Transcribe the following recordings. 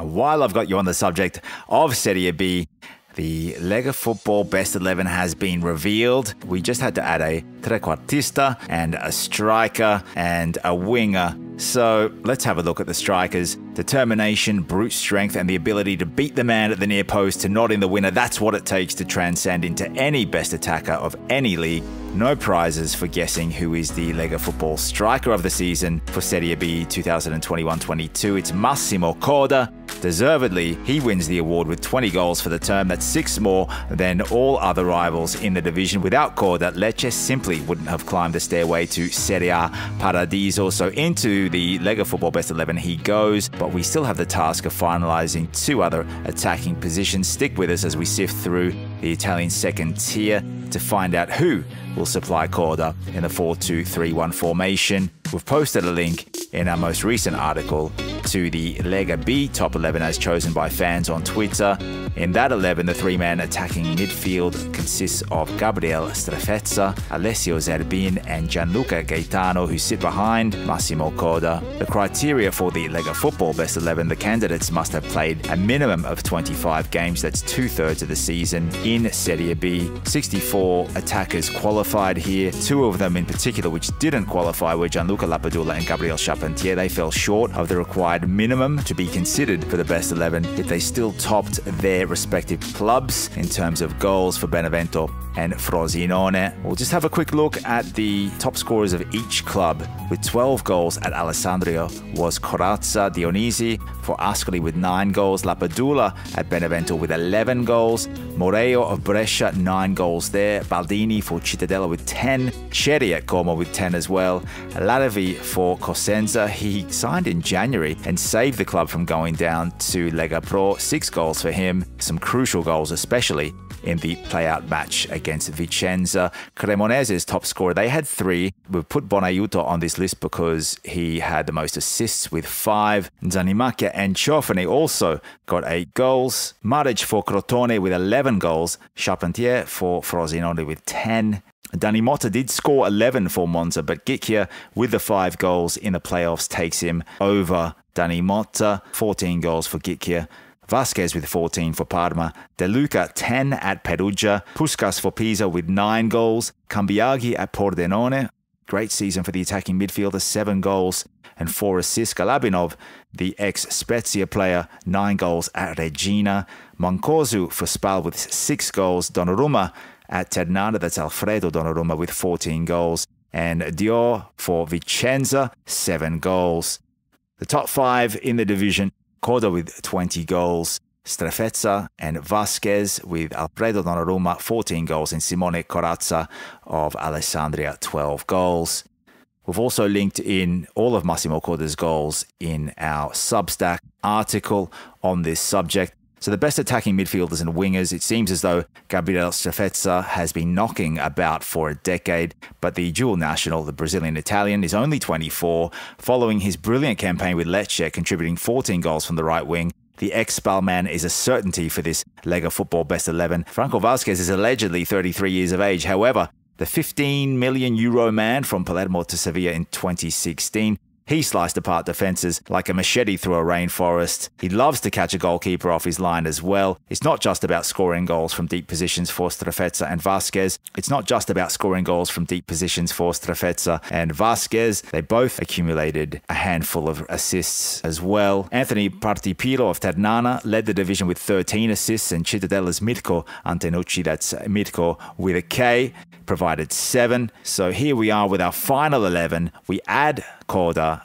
And while I've got you on the subject of Serie B, the Lega Football Best 11 has been revealed. We just had to add a trequartista and a striker and a winger. So let's have a look at the strikers. Determination, brute strength, and the ability to beat the man at the near post to nod in the winner. That's what it takes to transcend into any best attacker of any league. No prizes for guessing who is the Lega Football striker of the season for Serie B 2021-22. It's Massimo Coda. Deservedly, he wins the award with 20 goals for the term. That's six more than all other rivals in the division. Without Coda, Lecce simply wouldn't have climbed the stairway to Serie A Paradiso. So into the Lega Football Best 11 he goes, but we still have the task of finalising two other attacking positions. Stick with us as we sift through the Italian second tier to find out who will supply Coda in the 4-2-3-1 formation. We've posted a link in our most recent article to the Lega B top 11 as chosen by fans on Twitter. In that 11, the three man attacking midfield consists of Gabriel Strefezza, Alessio Zerbin, and Gianluca Gaetano, who sit behind Massimo Coda. The criteria for the Lega Football Best 11 the candidates must have played a minimum of 25 games, that's two thirds of the season, in Serie B. 64 attackers qualified here, two of them in particular which didn't qualify were Gianluca Lapadula and Gabriel Charpentier. They fell short of the required minimum to be considered for the best 11, yet they still topped their respective clubs in terms of goals for Benevento and Frosinone. We'll just have a quick look at the top scorers of each club. With 12 goals at Alessandria was Corazza Dionisi for Ascoli with 9 goals, Lapadula at Benevento with 11 goals, Moreo of Brescia 9 goals there, Baldini for Cittadella with 10, Cerri at Como with 10 as well, Larrivey for Cosenza. He signed in January and saved the club from going down to Lega Pro. 6 goals for him, some crucial goals especially in the playout match against Vicenza. Cremonese's top scorer, they had three. We've put Buonaiuto on this list because he had the most assists with five. Zanimacchia and Ciofani also got eight goals. Maric for Crotone with 11 goals. Charpentier for Frosinone with 10. Dany Mota did score 11 for Monza, but Gytkjær with the five goals in the playoffs takes him over Dany Mota. 14 goals for Gytkjær. Vasquez with 14 for Parma, De Luca 10 at Perugia, Puscas for Pisa with 9 goals, Cambiaghi at Pordenone, great season for the attacking midfielder, 7 goals and 4 assists, Galabinov, the ex-Spezia player, 9 goals at Reggina, Mancosu for Spal with 6 goals, Donnarumma at Ternana, that's Alfredo Donnarumma with 14 goals, and Diaw for Vicenza, 7 goals. The top five in the division Coda with 20 goals, Strefezza and Vasquez with Alfredo Donnarumma 14 goals and Simone Corazza of Alessandria 12 goals. We've also linked in all of Massimo Coda's goals in our Substack article on this subject. So the best attacking midfielders and wingers, it seems as though Gabriel Strefezza has been knocking about for a decade, but the dual national, the Brazilian Italian, is only 24, following his brilliant campaign with Lecce, contributing 14 goals from the right wing. The ex-Spal man is a certainty for this Lega Football Best 11. Franco Vasquez is allegedly 33 years of age. However, the 15 million euro man from Palermo to Sevilla in 2016 he sliced apart defences like a machete through a rainforest. He loves to catch a goalkeeper off his line as well. It's not just about scoring goals from deep positions for Strefezza and Vasquez. It's not just about scoring goals from deep positions for Strefezza and Vasquez. They both accumulated a handful of assists as well. Anthony Partipilo of Ternana led the division with 13 assists, and Cittadella's Mirko Antenucci, that's Mirko with a K, provided seven. So here we are with our final 11. We add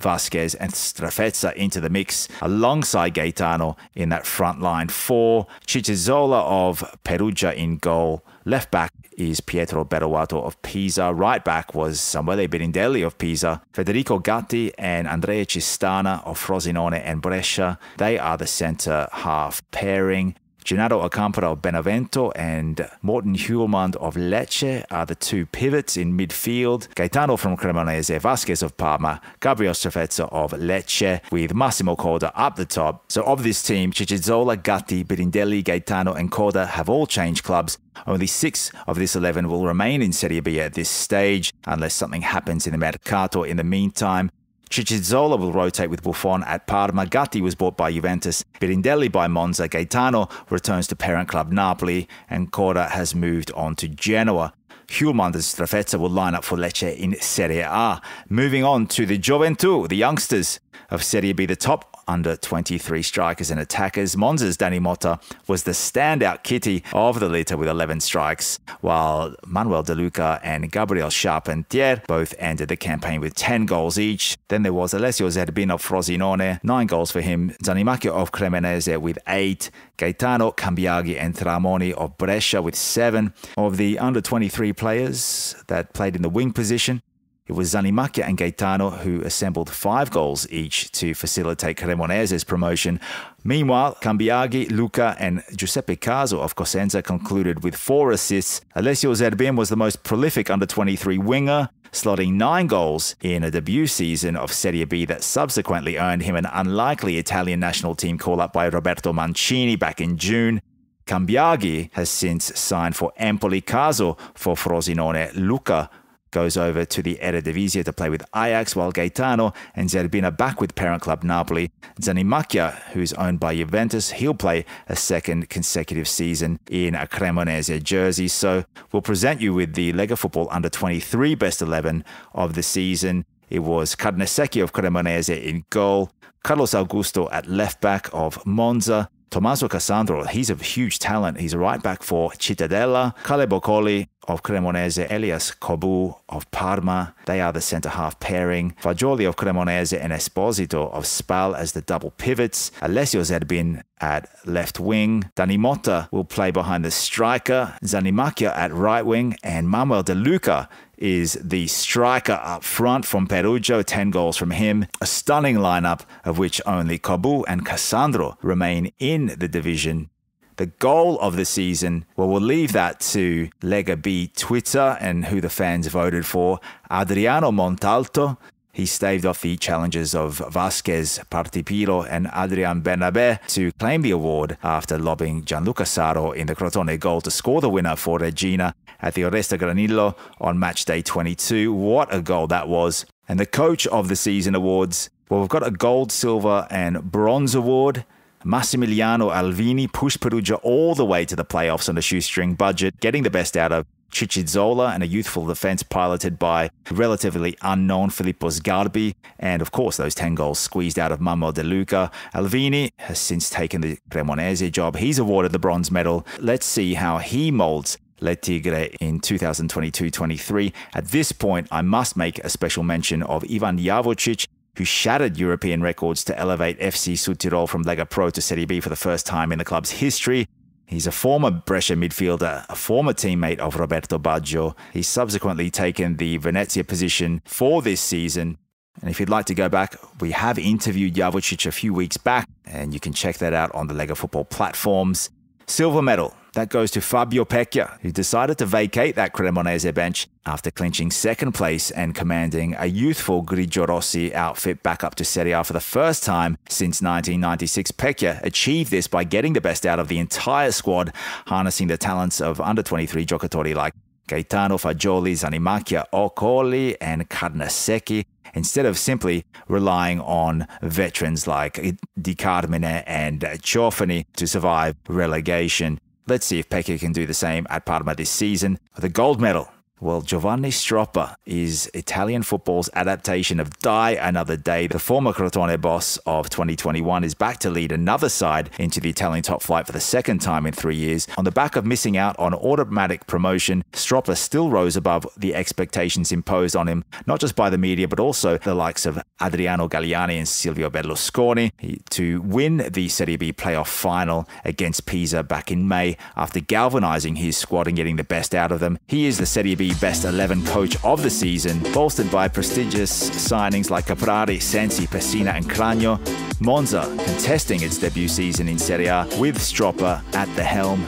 Vasquez, and Strefezza into the mix alongside Gaetano in that front line. Four, Chichizola of Perugia in goal. Left back is Pietro Beruatto of Pisa. Right back was Samuele Birindelli of Pisa. Federico Gatti and Andrea Cistana of Frosinone and Brescia. They are the centre half pairing. Gennaro Acampora of Benevento and Morten Hjulmand of Lecce are the two pivots in midfield. Gaetano from Cremonese, Vasquez of Parma, Gabriel Strefezza of Lecce, with Massimo Coda up the top. So of this team, Chichizola, Gatti, Birindelli, Gaetano and Coda have all changed clubs. Only six of this 11 will remain in Serie B at this stage, unless something happens in the Mercato in the meantime. Chichizola will rotate with Buffon at Parma. Gatti was bought by Juventus. Birindelli by Monza. Gaetano returns to parent club Napoli. And Coda has moved on to Genoa. Hjulmand and Strefezza will line up for Lecce in Serie A. Moving on to the Gioventù, the youngsters of Serie B, the top under 23 strikers and attackers. Monza's Dany Mota was the standout kitty of the litter with 11 strikes, while Manuel De Luca and Gabriel Charpentier both ended the campaign with 10 goals each. Then there was Alessio Zerbin of Frosinone, 9 goals for him, Zanimacchia of Cremonese with 8, Gaetano Cambiaghi and Tramoni of Brescia with 7. Of the under 23 players that played in the wing position, it was Zanimacchia and Gaetano who assembled five goals each to facilitate Cremonese's promotion. Meanwhile, Cambiaghi, Lucca, and Giuseppe Caso of Cosenza concluded with four assists. Alessio Zerbin was the most prolific under 23 winger, slotting nine goals in a debut season of Serie B that subsequently earned him an unlikely Italian national team call up by Roberto Mancini back in June. Cambiaghi has since signed for Empoli Caso for Frosinone. Lucca goes over to the Eredivisie to play with Ajax, while Gaetano and Zerbina back with parent club Napoli. Zanimacchia, who's owned by Juventus, he'll play a second consecutive season in a Cremonese jersey. So we'll present you with the Lega Football Under 23 Best 11 of the season. It was Carnesecchi of Cremonese in goal, Carlos Augusto at left back of Monza, Tommaso Cassandro, he's a huge talent. He's a right back for Cittadella. Caleb Okoli of Cremonese, Elias Cobbaut of Parma. They are the centre half pairing. Fagioli of Cremonese and Esposito of Spal as the double pivots. Alessio Zerbin at left wing. Dany Mota will play behind the striker. Zanimacchia at right wing. And Manuel De Luca is the striker up front from Perugia, 10 goals from him. A stunning lineup of which only Kobu and Cassandro remain in the division. The goal of the season, well, we'll leave that to Lega B Twitter and who the fans voted for. Adriano Montalto, he staved off the challenges of Vasquez, Partipilo, and Adrian Bernabe to claim the award after lobbing Gianluca Saro in the Crotone goal to score the winner for Reggina at the Oreste Granillo on match day 22. What a goal that was. And the coach of the season awards, well, we've got a gold, silver, and bronze award. Massimiliano Alvini pushed Perugia all the way to the playoffs on a shoestring budget, getting the best out of Chichizola and a youthful defence piloted by relatively unknown Filippo Sgarbi, and of course those 10 goals squeezed out of Mammo De Luca. Alvini has since taken the Cremonese job. He's awarded the bronze medal. Let's see how he moulds Le Tigre in 2022-23. At this point, I must make a special mention of Ivan Javorcic, who shattered European records to elevate FC Südtirol from Lega Pro to Serie B for the first time in the club's history. He's a former Brescia midfielder, a former teammate of Roberto Baggio. He's subsequently taken the Venezia position for this season. And if you'd like to go back, we have interviewed Javorcic a few weeks back, and you can check that out on the Lega Football platforms. Silver medal that goes to Fabio Pecchia, who decided to vacate that Cremonese bench after clinching second place and commanding a youthful Grigio Rossi outfit back up to Serie A for the first time since 1996. Pecchia achieved this by getting the best out of the entire squad, harnessing the talents of under 23 giocatori like Gaetano Fagioli, Zanimacchia, Okoli, and Carnesecchi, instead of simply relying on veterans like Di Carmine and Ciofani to survive relegation. Let's see if Pecchia can do the same at Parma this season. For the gold medal well, Giovanni Stroppa is Italian football's adaptation of Die Another Day. The former Crotone boss of 2021 is back to lead another side into the Italian top flight for the second time in three years. On the back of missing out on automatic promotion, Stroppa still rose above the expectations imposed on him, not just by the media, but also the likes of Adriano Galliani and Silvio Berlusconi, to win the Serie B playoff final against Pisa back in May after galvanizing his squad and getting the best out of them. He is the Serie B best 11 coach of the season, bolstered by prestigious signings like Caprari, Sensi, Pessina, and Cragno. Monza contesting its debut season in Serie A with Stroppa at the helm.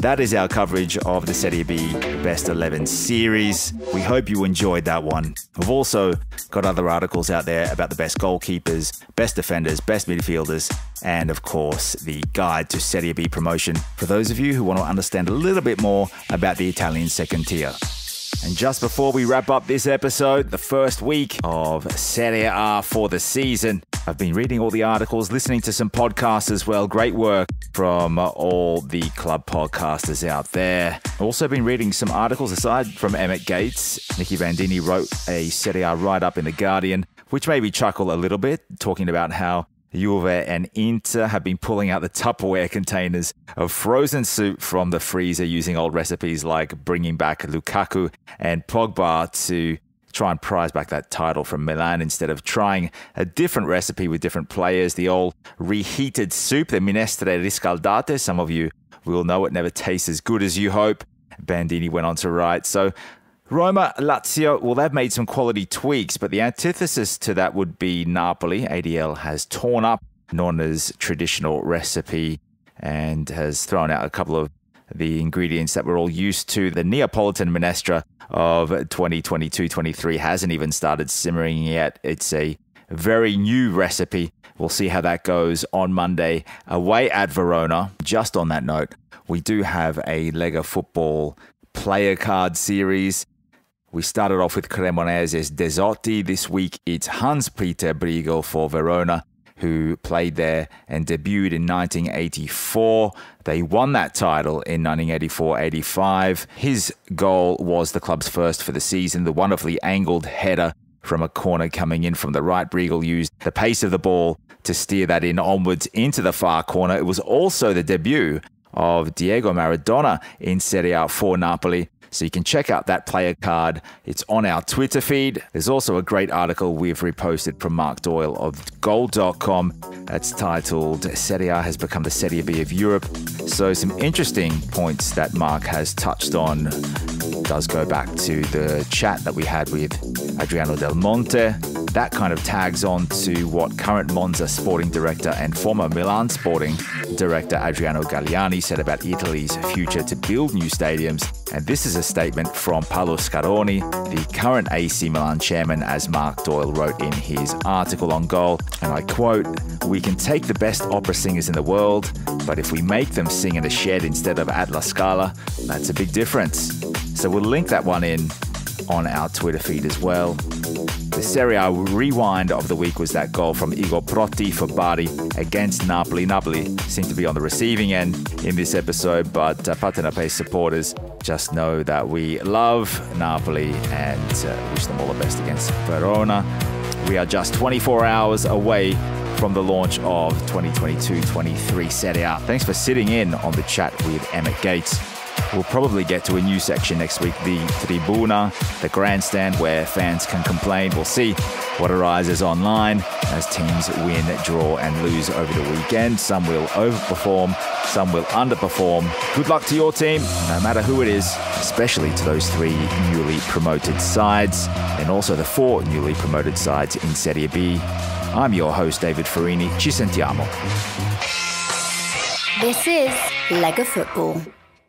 That is our coverage of the Serie B Best 11 series. We hope you enjoyed that one. We've also got other articles out there about the best goalkeepers, best defenders, best midfielders, and of course, the guide to Serie B promotion for those of you who want to understand a little bit more about the Italian second tier. And just before we wrap up this episode, the first week of Serie A for the season, I've been reading all the articles, listening to some podcasts as well. Great work from all the club podcasters out there. I've also been reading some articles aside from Emmett Gates. Nicky Bandini wrote a Serie A write up in The Guardian, which made me chuckle a little bit, talking about how Juve and Inter have been pulling out the Tupperware containers of frozen soup from the freezer using old recipes like bringing back Lukaku and Pogba to try and prize back that title from Milan instead of trying a different recipe with different players. The old reheated soup, the minestre riscaldate. Some of you will know it never tastes as good as you hope. Bandini went on to write. So Roma, Lazio, well, they've made some quality tweaks, but the antithesis to that would be Napoli. ADL has torn up Nonna's traditional recipe and has thrown out a couple of the ingredients that we're all used to. The Neapolitan minestra of 2022 23 hasn't even started simmering yet. It's a very new recipe. We'll see how that goes on Monday away at Verona. Just on that note, we do have a Lega football player card series. We started off with Cremonese's Dezotti. This week it's Hans Peter Briegel for Verona, who played there and debuted in 1984. They won that title in 1984 85. His goal was the club's first for the season, the wonderfully angled header from a corner coming in from the right. Briegel used the pace of the ball to steer that in onwards into the far corner. It was also the debut of Diego Maradona in Serie A for Napoli. So you can check out that player card. It's on our Twitter feed. There's also a great article we've reposted from Mark Doyle of goal.com. That's titled Serie A has become the Serie B of Europe. So some interesting points that Mark has touched on does go back to the chat that we had with Adriano Del Monte. That kind of tags on to what current Monza sporting director and former Milan sporting director Adriano Galliani said about Italy's future to build new stadiums. And this is a statement from Paolo Scaroni, the current AC Milan chairman, as Mark Doyle wrote in his article on goal. And I quote, We can take the best opera singers in the world, but if we make them sing in a shed instead of at La Scala, that's a big difference. So we'll link that one in on our Twitter feed as well. The Serie A rewind of the week was that goal from Igor Protti for Bari against Napoli. Napoli seemed to be on the receiving end in this episode, but uh, Partenope supporters just know that we love Napoli and uh, wish them all the best against Verona. We are just 24 hours away from the launch of 2022-23 Serie A. Thanks for sitting in on the chat with Emmett Gates. We'll probably get to a new section next week the Tribuna, the grandstand where fans can complain. We'll see what arises online as teams win, draw, and lose over the weekend. Some will overperform, some will underperform. Good luck to your team, no matter who it is, especially to those three newly promoted sides and also the four newly promoted sides in Serie B. I'm your host, David Ferrini. Ci sentiamo. This is Lega Football.